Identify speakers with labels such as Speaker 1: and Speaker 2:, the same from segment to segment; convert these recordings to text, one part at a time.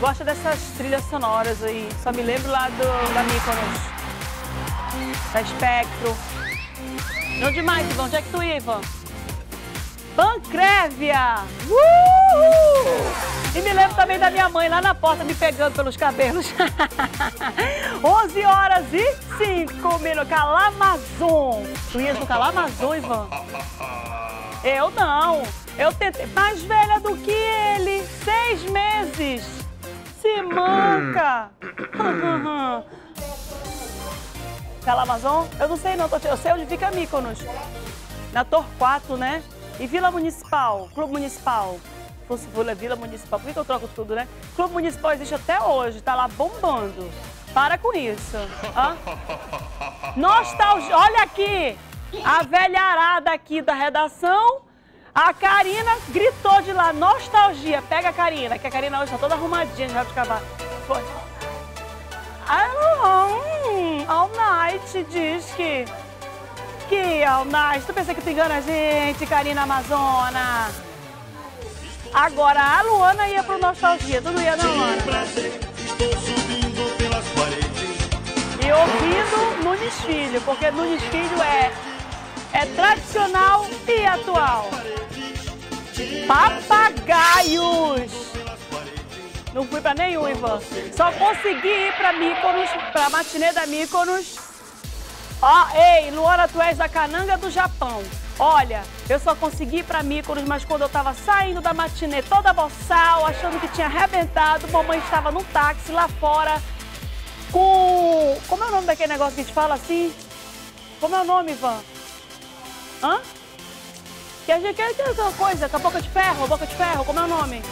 Speaker 1: gosto dessas trilhas sonoras aí. Só me lembro lá do, da Mykonos. Da Espectro. Onde mais, Ivan? Onde é que tu ia, Ivan? Pancrévia! E me lembro também da minha mãe lá na porta me pegando pelos cabelos. 11 horas e 5 minutos. Calamazon. Tu ias no Calamazon, Ivan? Eu não. Eu tentei. Mais velha do que ele. Seis meses. Se manca. Calamazon? Eu não sei não. Eu sei onde fica Mykonos. Na Torquato, né? E Vila Municipal, Clube Municipal. Fosse Vila Municipal, por que eu troco tudo, né? Clube Municipal existe até hoje, tá lá bombando. Para com isso. Hã? Nostalgia, olha aqui, a velha arada aqui da redação, a Karina gritou de lá, nostalgia. Pega a Karina, que a Karina hoje tá toda arrumadinha de cavalo. Foi. Hum, all night diz que aqui, Alnaz. Tu pensa que tu engana a gente, Karina Amazona? Agora, a Luana ia pro Nostalgia. Tu não ia não, Luana? E ouvindo Nunes Filho, porque Nunes Filho é, é tradicional e atual. Papagaios. Não fui pra nenhum, Ivan. Só consegui ir pra Mykonos, pra matinê da Mykonos Ó, oh, ei, Luana, tu és da Cananga do Japão. Olha, eu só consegui ir pra Mykonos, mas quando eu tava saindo da matinê toda boçal, achando que tinha arrebentado, mamãe estava no táxi lá fora com... Como é o nome daquele negócio que a gente fala assim? Como é o nome, Ivan? Hã? Que a gente quer outra coisa, com a boca de ferro, boca de ferro, como é o nome?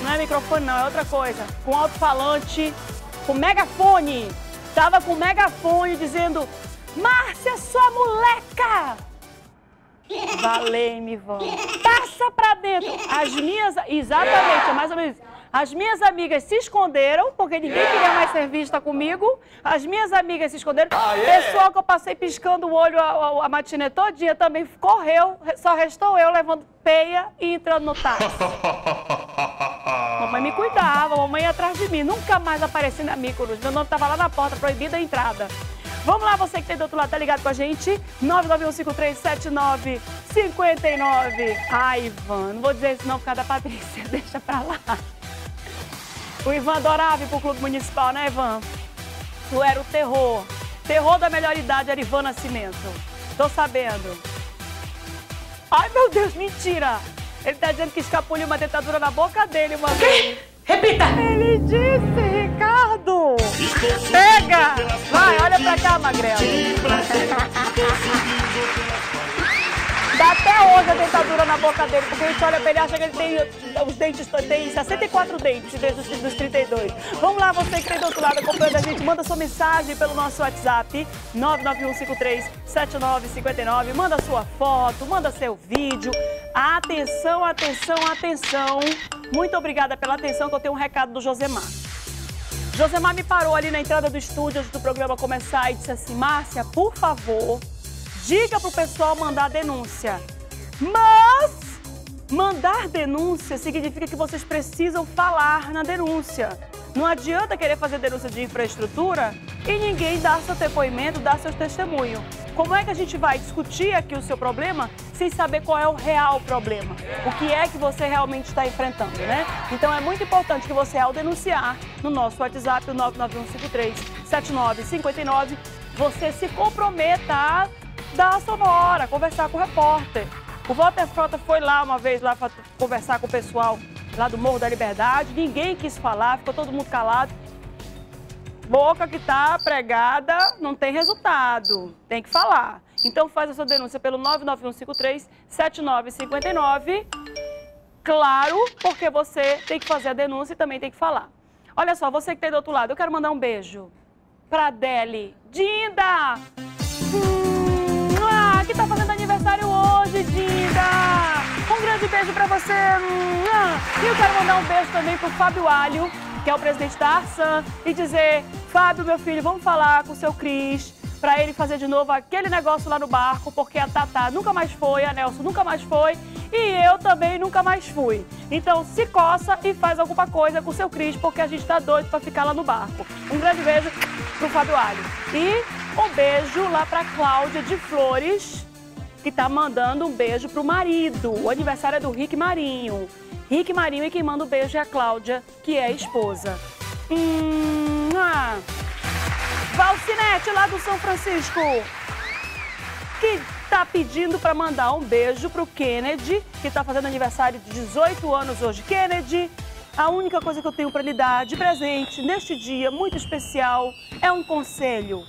Speaker 1: Não é microfone não, é outra coisa. Com alto-falante, com megafone. Tava com megafone dizendo Márcia, sua moleca! Valei-me. Passa pra dentro. As minhas. Exatamente, é mais ou menos As minhas amigas se esconderam, porque ninguém queria mais ser vista comigo. As minhas amigas se esconderam. Ah, yeah. Pessoal que eu passei piscando o olho a, a, a matinê todinha também correu. Só restou eu levando peia e entrando no táxi. mamãe me cuidava, mamãe ia atrás de mim. Nunca mais apareci na Míconos. Meu nome estava lá na porta, proibida a entrada. Vamos lá, você que tem do outro lado, tá ligado com a gente? 991537959. Ai, Ivan, não vou dizer isso não por causa da Patrícia, deixa pra lá. O Ivan adorava ir pro clube municipal, né, Ivan? Tu era o terror. Terror da melhor idade era Ivan Nascimento. Tô sabendo. Ai, meu Deus, mentira! Ele tá dizendo que escapuliu uma dentadura na boca dele, mano. Que?
Speaker 2: Repita!
Speaker 1: Ele disse, Ricardo! Pega! Vai, olha pra cá, Magrela. 11 a dentadura na boca dele, porque a gente olha pra ele acha que ele tem eh, os dentes, tem 64 dentes desde dos 32. Vamos lá, você que tá tem do outro lado acompanhando a gente, manda sua mensagem pelo nosso WhatsApp, 991537959, manda sua foto, manda seu vídeo. Atenção, atenção, atenção. Muito obrigada pela atenção, que eu tenho um recado do Josemar. Josemar me parou ali na entrada do estúdio antes do programa começar e disse assim: Márcia, por favor, diga pro pessoal mandar a denúncia. Mas mandar denúncia significa que vocês precisam falar na denúncia. Não adianta querer fazer denúncia de infraestrutura e ninguém dar seu depoimento, dar seu testemunho. Como é que a gente vai discutir aqui o seu problema sem saber qual é o real problema? O que é que você realmente está enfrentando, né? Então é muito importante que você, ao denunciar no nosso WhatsApp, o 991537959, você se comprometa a dar a sua hora, conversar com o repórter. O Walter Frota foi lá uma vez lá conversar com o pessoal lá do Morro da Liberdade, ninguém quis falar, ficou todo mundo calado. Boca que está pregada não tem resultado, tem que falar. Então faz a sua denúncia pelo 99153-7959. Claro, porque você tem que fazer a denúncia e também tem que falar. Olha só, você que está do outro lado, eu quero mandar um beijo para Deli. Dinda! Hum, ah, que está fazendo! Um grande beijo para você. E eu quero mandar um beijo também para o Fábio Alho, que é o presidente da Arsan, e dizer, Fábio, meu filho, vamos falar com o seu Cris para ele fazer de novo aquele negócio lá no barco, porque a Tatá nunca mais foi, a Nelson nunca mais foi, E eu também nunca mais fui. Então se coça e faz alguma coisa com o seu Cris, porque a gente tá doido para ficar lá no barco. Um grande beijo pro Fábio Ali. E um beijo lá pra Cláudia de Flores, que tá mandando um beijo pro marido. O aniversário é do Rick Marinho. Rick Marinho e quem manda o um beijo é a Cláudia, que é a esposa. Hum, ah. Valcinete, lá do São Francisco, que tá pedindo para mandar um beijo pro Kennedy, que tá fazendo aniversário de 18 anos hoje. Kennedy, a única coisa que eu tenho para lhe dar de presente neste dia muito especial é um conselho.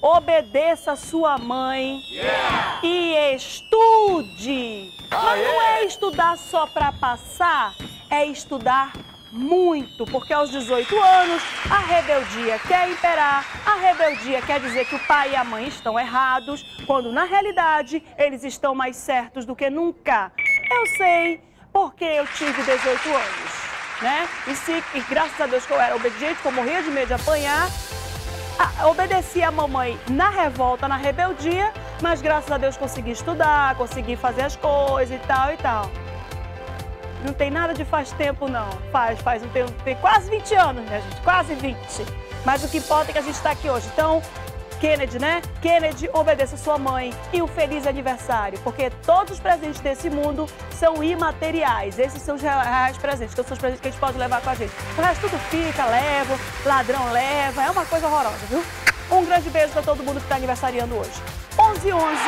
Speaker 1: Obedeça sua mãe yeah! e estude. Mas não é estudar só para passar, é estudar muito, porque aos 18 anos a rebeldia quer imperar, a rebeldia quer dizer que o pai e a mãe estão errados, quando na realidade eles estão mais certos do que nunca. Eu sei porque eu tive 18 anos, né? E, se, e graças a Deus que eu era obediente, que eu morria de medo de apanhar, a, obedeci a mamãe na revolta, na rebeldia, mas graças a Deus consegui estudar, consegui fazer as coisas e tal e tal. Não tem nada de faz tempo, não. Faz, faz um tempo, tem quase 20 anos, né, gente? Quase 20. Mas o que importa é que a gente está aqui hoje. Então, Kennedy, né? Kennedy, obedeça sua mãe e um feliz aniversário, porque todos os presentes desse mundo são imateriais. Esses são os reais presentes, que são os presentes que a gente pode levar com a gente. O resto tudo fica, leva, ladrão leva, é uma coisa horrorosa, viu? Um grande beijo para todo mundo que está aniversariando hoje. 11 11,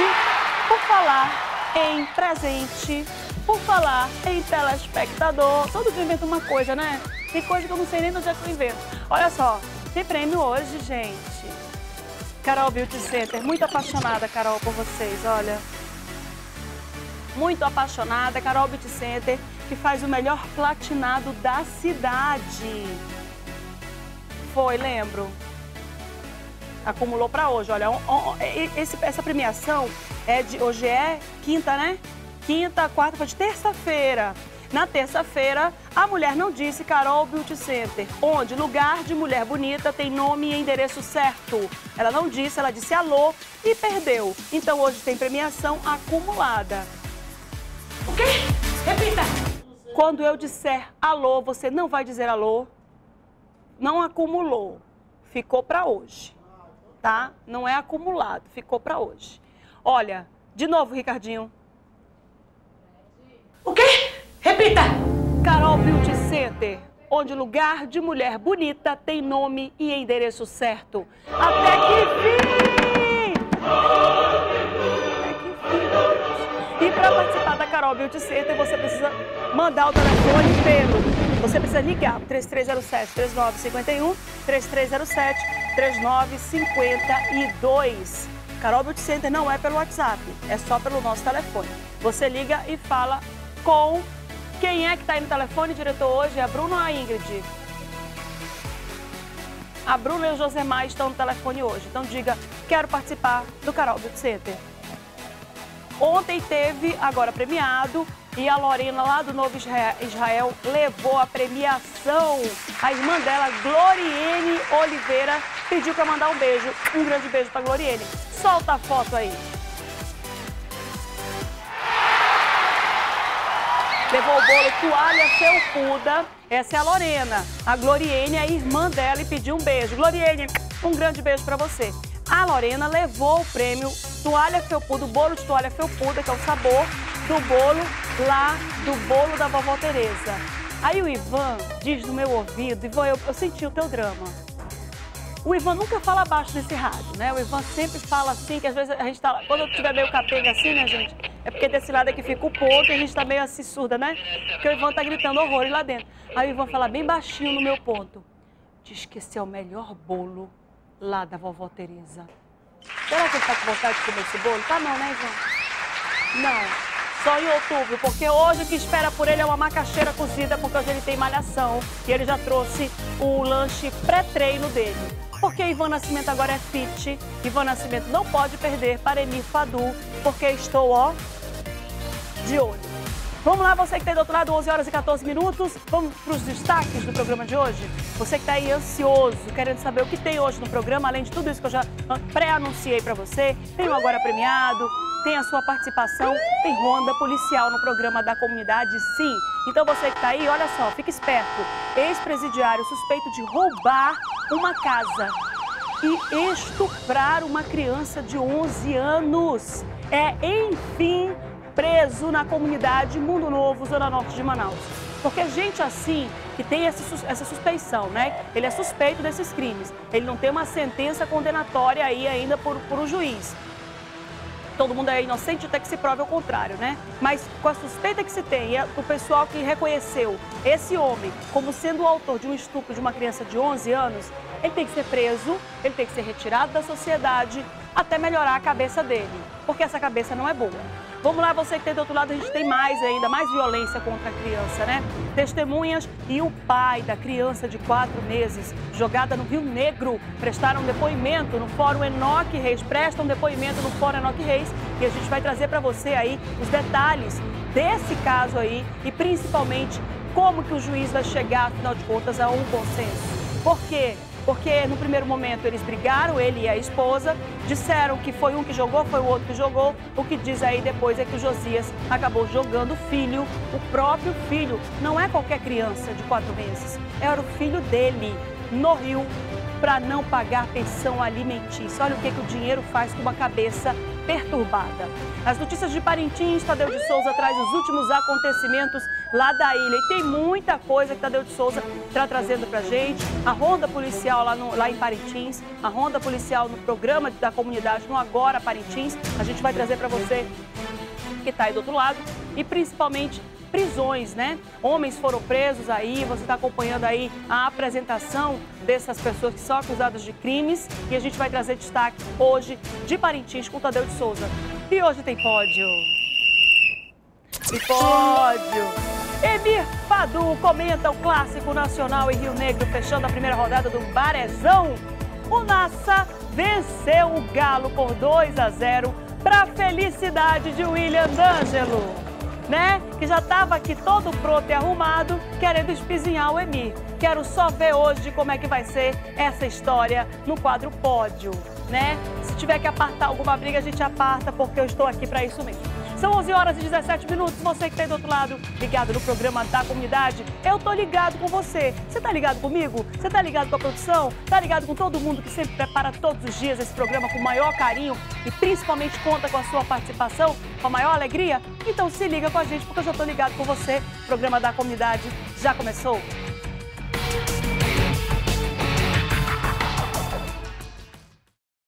Speaker 1: por falar em presente, por falar em telespectador, todo dia inventa uma coisa, né? Tem coisa que eu não sei nem onde é que eu invento. Olha só, tem prêmio hoje, gente. Carol Beauty Center, muito apaixonada, Carol, por vocês, olha. Muito apaixonada, Carol Beauty Center, que faz o melhor platinado da cidade. Foi, lembro. Acumulou para hoje, olha. Esse, essa premiação é de. Hoje é quinta, né? Quinta, quarta, foi de terça-feira. Na terça-feira, a mulher não disse Carol Beauty Center, onde lugar de mulher bonita tem nome e endereço certo. Ela não disse, ela disse alô e perdeu. Então hoje tem premiação acumulada. O quê? Repita! Quando eu disser alô, você não vai dizer alô. Não acumulou. Ficou para hoje. Tá? Não é acumulado, ficou para hoje. Olha, de novo, Ricardinho. O quê? Carol Beauty Center, onde lugar de mulher bonita tem nome e endereço certo. Até que fim! Até que fim, E para participar da Carol Beauty Center, você precisa mandar o telefone pelo. Você precisa ligar 3307 3951 3307 3952. Carol Beauty Center não é pelo WhatsApp, é só pelo nosso telefone. Você liga e fala com quem é que está aí no telefone, diretor, hoje? É a Bruna ou a Ingrid? A Bruna e o Josemar estão no telefone hoje. Então diga, quero participar do Carol Beauty Center. Ontem teve, agora premiado, e a Lorena lá do Novo Israel levou a premiação. A irmã dela, Gloriene Oliveira, pediu para mandar um beijo. Um grande beijo para Gloriene. Solta a foto aí. Levou o bolo toalha felpuda. Essa é a Lorena. A Gloriene é a irmã dela e pediu um beijo. Gloriene, um grande beijo para você. A Lorena levou o prêmio toalha felpuda, o bolo de toalha felpuda, que é o sabor do bolo lá do bolo da vovó Tereza. Aí o Ivan diz no meu ouvido, Ivan, eu, eu senti o teu drama. O Ivan nunca fala baixo nesse rádio, né? O Ivan sempre fala assim, que às vezes a gente tá. Quando eu tiver meio capenga assim, né, gente? É porque desse lado aqui fica o ponto e a gente tá meio assim surda, né? Porque o Ivan tá gritando horrores lá dentro. Aí o Ivan fala bem baixinho no meu ponto. Diz que esse é o melhor bolo lá da vovó Tereza. Será que ele tá com vontade de comer esse bolo? Tá não, né, Ivan? Não. Só em outubro, porque hoje o que espera por ele é uma macaxeira cozida, porque hoje ele tem malhação. E ele já trouxe o lanche pré-treino dele. Porque Ivan Nascimento agora é fit. Ivan Nascimento não pode perder para Emir Fadu, porque estou, ó, de olho. Vamos lá, você que está do outro lado, 11 horas e 14 minutos. Vamos para os destaques do programa de hoje? Você que está aí ansioso, querendo saber o que tem hoje no programa, além de tudo isso que eu já pré-anunciei para você. Tem o Agora Premiado, tem a sua participação, tem ronda policial no programa da comunidade, sim. Então você que está aí, olha só, fica esperto. Ex-presidiário suspeito de roubar uma casa e estuprar uma criança de 11 anos. É, enfim, preso na comunidade Mundo Novo, Zona Norte de Manaus. Porque gente assim, que tem essa suspeição, né? Ele é suspeito desses crimes. Ele não tem uma sentença condenatória aí ainda por, por um juiz. Todo mundo é inocente até que se prove o contrário, né? Mas com a suspeita que se tem, o pessoal que reconheceu esse homem como sendo o autor de um estupro de uma criança de 11 anos, ele tem que ser preso, ele tem que ser retirado da sociedade até melhorar a cabeça dele, porque essa cabeça não é boa. Vamos lá, você que tem do outro lado, a gente tem mais ainda, mais violência contra a criança, né? Testemunhas e o pai da criança de quatro meses, jogada no Rio Negro, prestaram depoimento no Fórum Enoque Reis, prestam depoimento no Fórum Enoque Reis e a gente vai trazer para você aí os detalhes desse caso aí e principalmente como que o juiz vai chegar, afinal de contas, a um consenso. Por quê? Porque no primeiro momento eles brigaram, ele e a esposa, disseram que foi um que jogou, foi o outro que jogou. O que diz aí depois é que o Josias acabou jogando o filho, o próprio filho, não é qualquer criança de quatro meses, era o filho dele, no rio, para não pagar pensão alimentícia. Olha o que, que o dinheiro faz com uma cabeça perturbada. As notícias de Parintins, Tadeu de Souza traz os últimos acontecimentos lá da ilha. E tem muita coisa que Tadeu de Souza está trazendo para gente. A ronda policial lá, no, lá em Parintins, a ronda policial no programa da comunidade no Agora Parintins. A gente vai trazer para você que está aí do outro lado. E principalmente prisões, né? Homens foram presos aí, você está acompanhando aí a apresentação dessas pessoas que são acusadas de crimes e a gente vai trazer destaque hoje de Parintins com Tadeu de Souza. E hoje tem pódio. E pódio. Emir Padu comenta o clássico nacional em Rio Negro, fechando a primeira rodada do Barezão. O Nassa venceu o Galo por 2 a 0 para a felicidade de William D'Angelo né? Que já estava aqui todo pronto e arrumado, querendo espizinhar o Emir. Quero só ver hoje como é que vai ser essa história no quadro pódio, né? Se tiver que apartar alguma briga, a gente aparta, porque eu estou aqui para isso mesmo. São 11 horas e 17 minutos. Você que está aí do outro lado, ligado no programa da comunidade, eu tô ligado com você. Você tá ligado comigo? Você tá ligado com a produção? Tá ligado com todo mundo que sempre prepara todos os dias esse programa com o maior carinho e principalmente conta com a sua participação, com a maior alegria? Então se liga com a gente porque eu já tô ligado com você. O programa da comunidade já começou.